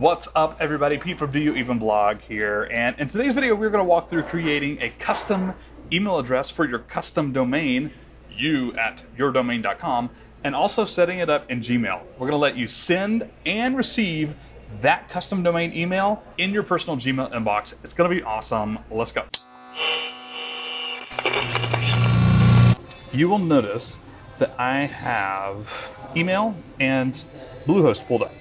What's up everybody, Pete from Do You Even Blog here, and in today's video we're going to walk through creating a custom email address for your custom domain, you at yourdomain.com, and also setting it up in Gmail. We're going to let you send and receive that custom domain email in your personal Gmail inbox. It's going to be awesome. Let's go. You will notice that I have email and Bluehost pulled up.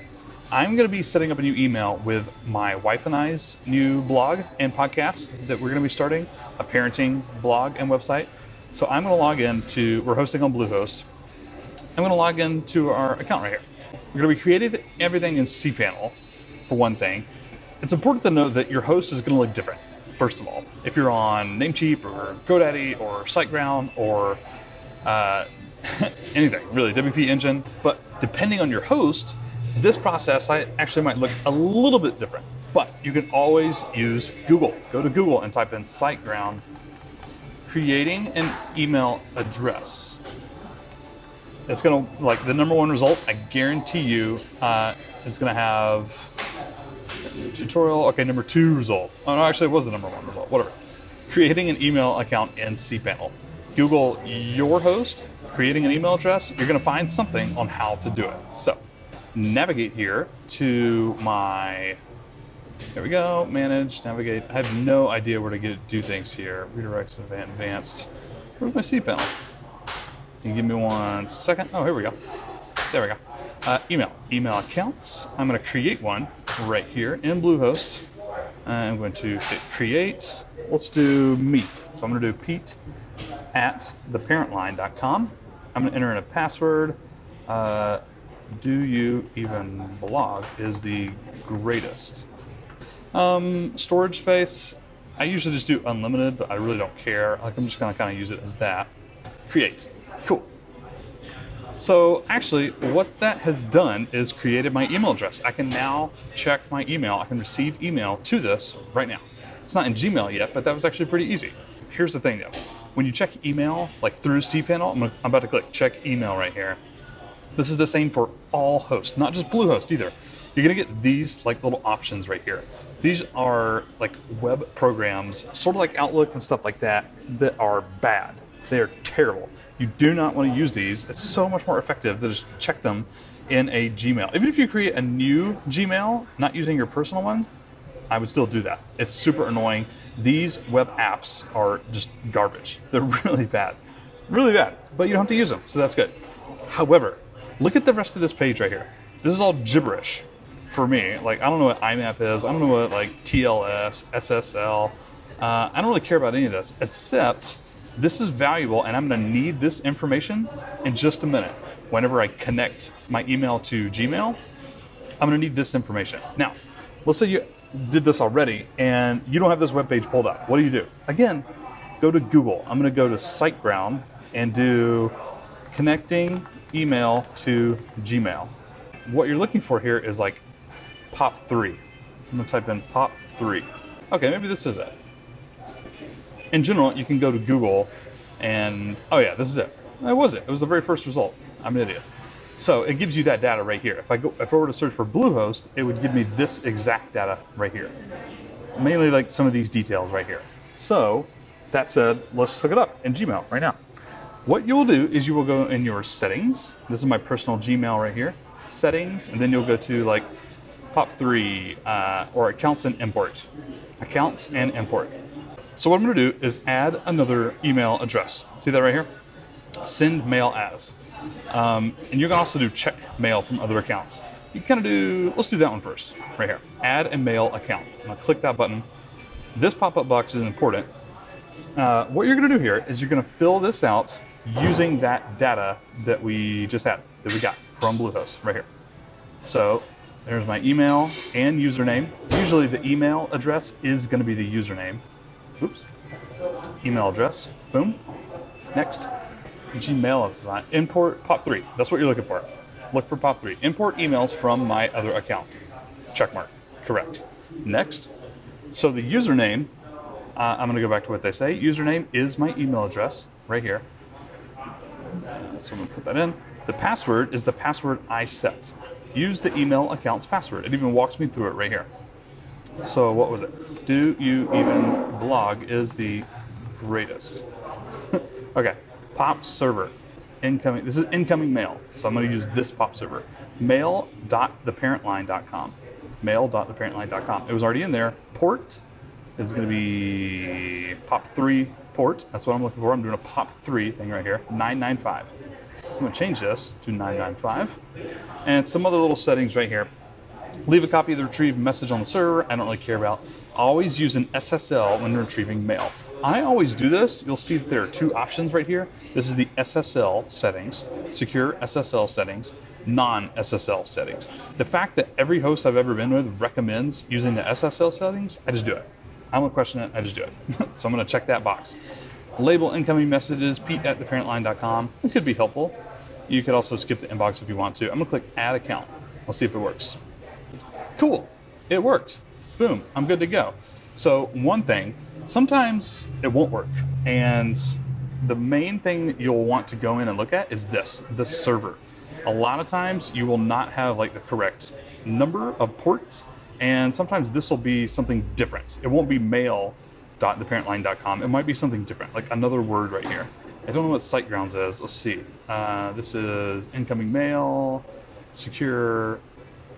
I'm going to be setting up a new email with my wife and I's new blog and podcast that we're going to be starting, a parenting blog and website. So I'm going to log in to, we're hosting on Bluehost. I'm going to log into our account right here. We're going to be creating everything in cPanel for one thing. It's important to know that your host is going to look different, first of all. If you're on Namecheap or GoDaddy or SiteGround or uh, anything, really, WP Engine. But depending on your host, this process I actually might look a little bit different, but you can always use Google. Go to Google and type in SiteGround, creating an email address. It's gonna, like the number one result, I guarantee you, uh, is gonna have tutorial, okay, number two result. Oh no, actually it was the number one result, whatever. Creating an email account in cPanel. Google your host, creating an email address, you're gonna find something on how to do it. So navigate here to my, there we go, manage, navigate. I have no idea where to get do things here. Redirects advanced. Where's my cPanel? Can you give me one second? Oh, here we go. There we go. Uh, email, email accounts. I'm going to create one right here in Bluehost. I'm going to hit create. Let's do me. So I'm going to do Pete at theparentline.com. I'm going to enter in a password. Uh, do you even blog is the greatest. Um, storage space, I usually just do unlimited, but I really don't care. Like I'm just gonna kind of use it as that. Create, cool. So actually, what that has done is created my email address. I can now check my email. I can receive email to this right now. It's not in Gmail yet, but that was actually pretty easy. Here's the thing though. When you check email, like through cPanel, I'm, I'm about to click check email right here. This is the same for all hosts, not just Bluehost either. You're gonna get these like little options right here. These are like web programs, sort of like Outlook and stuff like that, that are bad. They are terrible. You do not want to use these. It's so much more effective to just check them in a Gmail. Even if you create a new Gmail, not using your personal one, I would still do that. It's super annoying. These web apps are just garbage. They're really bad. Really bad. But you don't have to use them, so that's good. However, Look at the rest of this page right here. This is all gibberish for me. Like, I don't know what IMAP is. I don't know what, like, TLS, SSL. Uh, I don't really care about any of this, except this is valuable, and I'm going to need this information in just a minute. Whenever I connect my email to Gmail, I'm going to need this information. Now, let's say you did this already and you don't have this web page pulled up. What do you do? Again, go to Google. I'm going to go to SiteGround and do connecting email to Gmail. What you're looking for here is like POP3. I'm gonna type in POP3. Okay, maybe this is it. In general, you can go to Google and, oh yeah, this is it. That was it. It was the very first result. I'm an idiot. So it gives you that data right here. If I go, if I were to search for Bluehost, it would give me this exact data right here. Mainly like some of these details right here. So that said, let's hook it up in Gmail right now. What you will do is you will go in your settings. This is my personal Gmail right here. Settings, and then you'll go to like POP3 uh, or accounts and import. Accounts and import. So what I'm going to do is add another email address. See that right here? Send mail as. Um, and you can also do check mail from other accounts. You kind of do, let's do that one first, right here. Add a mail account. I'm going to click that button. This pop-up box is important. Uh, what you're going to do here is you're going to fill this out using that data that we just had, that we got from Bluehost right here. So there's my email and username. Usually the email address is going to be the username. Oops. Email address. Boom. Next. Gmail import POP3. That's what you're looking for. Look for POP3. Import emails from my other account. Check mark. Correct. Next. So the username, uh, I'm going to go back to what they say. Username is my email address right here. So I'm gonna put that in. The password is the password I set. use the email account's password. It even walks me through it right here. So what was it? Do you even blog is the greatest. okay, pop server, incoming. This is incoming mail, so I'm going to use this pop server. Mail.theparentline.com. Mail.theparentline.com. It was already in there. Port is going to be pop three port. That's what I'm looking for. I'm doing a pop three thing right here. 995. I'm to change this to 995, and some other little settings right here. Leave a copy of the retrieved message on the server. I don't really care about. Always use an SSL when retrieving mail. I always do this. You'll see that there are two options right here. This is the SSL settings, secure SSL settings, non SSL settings. The fact that every host I've ever been with recommends using the SSL settings, I just do it. I don't question it, I just do it. so I'm going to check that box. Label incoming messages, pete at theparentline.com. It could be helpful. You could also skip the inbox if you want to. I'm to click add account. I'll see if it works. Cool, it worked. Boom, I'm good to go. So, one thing, sometimes it won't work. And the main thing that you'll want to go in and look at is this the server. A lot of times you will not have like the correct number of ports, and sometimes this will be something different. It won't be mail.theparentline.com, it might be something different, like another word right here. I don't know what SiteGrounds is. Let's see. Uh, this is incoming mail, secure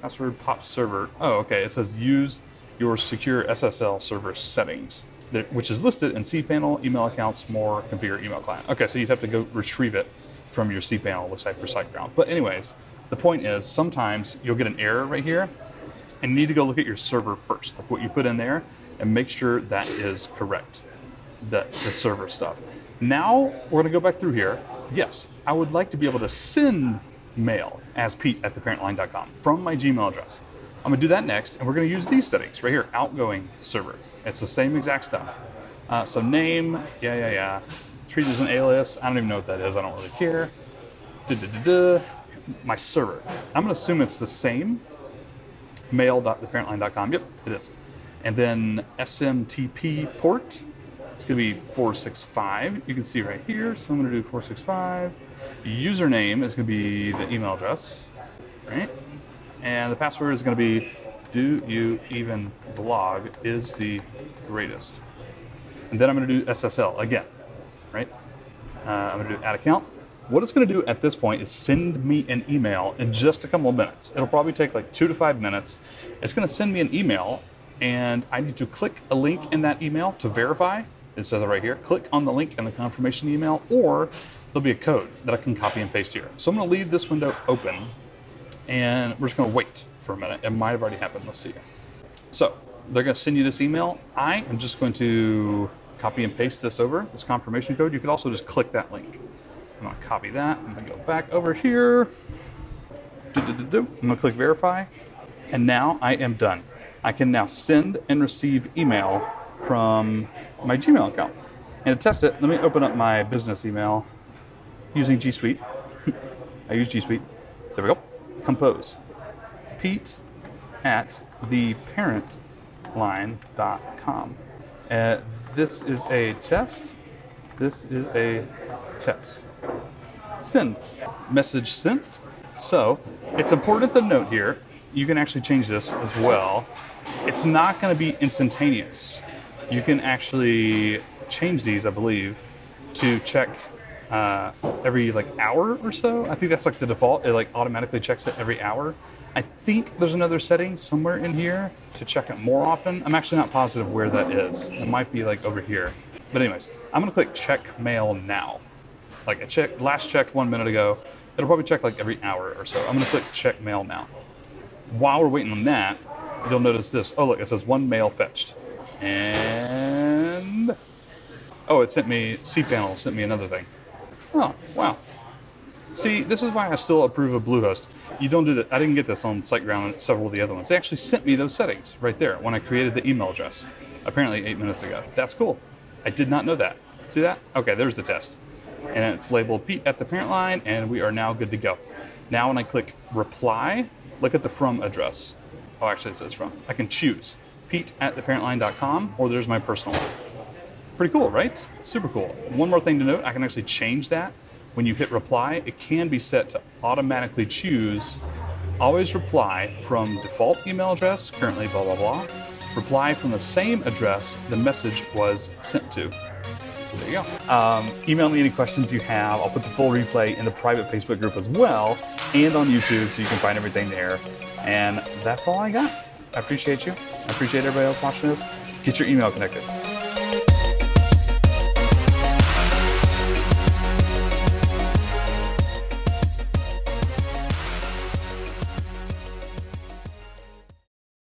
password pop server. Oh, okay. It says use your secure SSL server settings, which is listed in cPanel, email accounts, more, configure email client. Okay, so you'd have to go retrieve it from your cPanel, looks like for SiteGround. But anyways, the point is sometimes you'll get an error right here and you need to go look at your server first, like what you put in there, and make sure that is correct, the, the server stuff. Now we're gonna go back through here. Yes, I would like to be able to send mail as pete at theparentline.com from my Gmail address. I'm gonna do that next, and we're gonna use these settings right here, outgoing server. It's the same exact stuff. Uh, so name, yeah, yeah, yeah. Treat as an alias. I don't even know what that is. I don't really care. Da, da, da. My server. I'm gonna assume it's the same. Mail.theparentline.com. Yep, it is. And then SMTP port. It's gonna be 465. You can see right here. So I'm gonna do 465. Username is gonna be the email address, right? And the password is going to be do you even blog is the greatest. And then I'm going to do SSL again, right? Uh, I'm going to do add account. What it's going to do at this point is send me an email in just a couple of minutes. It'll probably take like two to five minutes. It's going to send me an email, and I need to click a link in that email to verify. It says it right here. Click on the link in the confirmation email, or there'll be a code that I can copy and paste here. So I'm going to leave this window open and we're just going to wait for a minute. It might have already happened. Let's see. So they're going to send you this email. I am just going to copy and paste this over, this confirmation code. You could also just click that link. I'm going to copy that. I'm going to go back over here. I'm going to click verify. And now I am done. I can now send and receive email from my Gmail account. And to test it, let me open up my business email using G Suite. I use G Suite. There we go compose. Pete at theparentline.com. Uh, this is a test. This is a test. Send. Message sent. So it's important to note here, you can actually change this as well. It's not going to be instantaneous. You can actually change these, I believe, to check uh, every like hour or so. I think that's like the default. It like automatically checks it every hour. I think there's another setting somewhere in here to check it more often. I'm actually not positive where that is. It might be like over here. But anyways, I'm gonna click check mail now. Like I check last checked one minute ago. It'll probably check like every hour or so. I'm gonna click check mail now. While we're waiting on that, you'll notice this. Oh look, it says one mail fetched. And oh, it sent me cPanel sent me another thing. Oh, wow. See, this is why I still approve of Bluehost. You don't do that. I didn't get this on SiteGround and several of the other ones. They actually sent me those settings right there when I created the email address, apparently eight minutes ago. That's cool. I did not know that. See that? Okay, there's the test. And it's labeled Pete at the parent line, and we are now good to go. Now, when I click reply, look at the from address. Oh, actually, it says from. I can choose Pete at theparentline.com, or there's my personal one. Pretty cool, right? Super cool. One more thing to note, I can actually change that. When you hit reply, it can be set to automatically choose always reply from default email address, currently blah, blah, blah. Reply from the same address the message was sent to. There you go. Um, email me any questions you have. I'll put the full replay in the private Facebook group as well and on YouTube so you can find everything there. And that's all I got. I appreciate you. I appreciate everybody else watching this. Get your email connected.